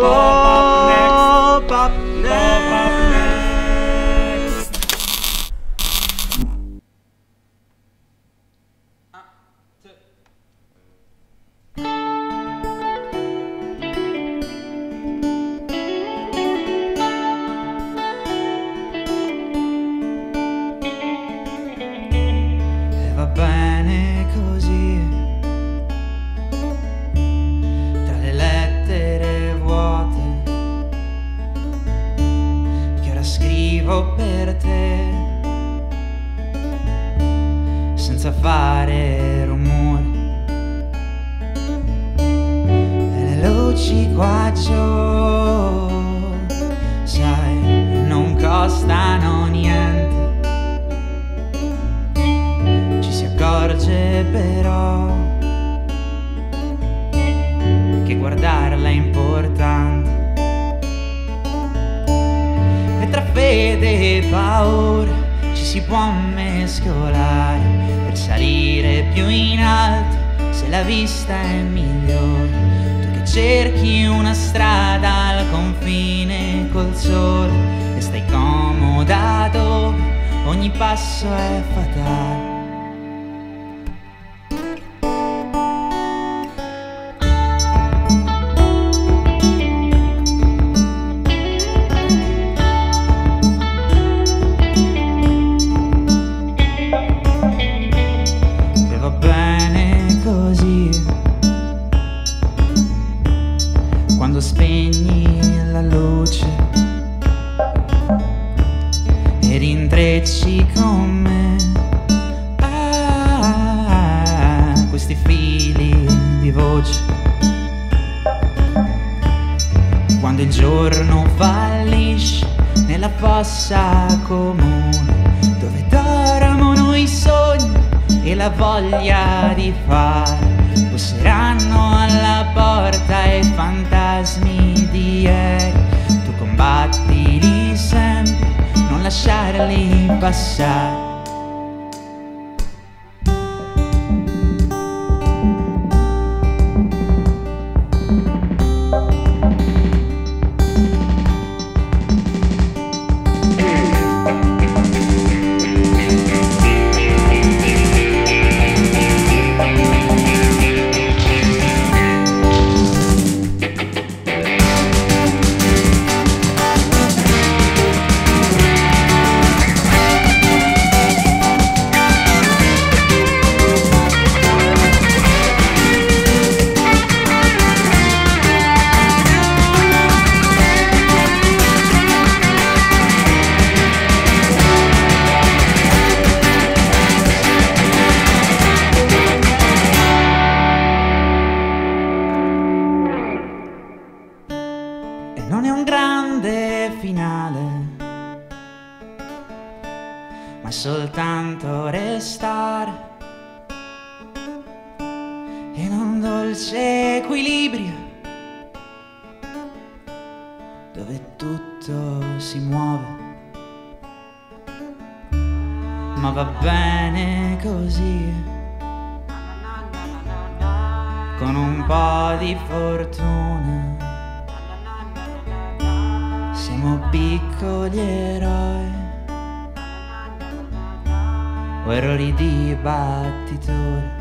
Bob up next. Bob up next. Ora scrivo per te. Senza fare rumore. E le luci qua giù, sai, non costano niente. Ci si accorge però che guardarla è importante. Fede e paura ci si può mescolare per salire più in alto se la vista è migliore. Tu che cerchi una strada al confine col sole e stai comodato, ogni passo è fatale. La luce e rintrecci con me ah, questi fili di voce. Quando il giorno fallisce nella fossa comune dove dormono i sogni e la voglia di fare busseranno me passar un grande finale, ma soltanto restare in un dolce equilibrio dove tutto si muove. Ma va bene così. Con un po' di fortuna siamo piccoli eroi. O errori di battitori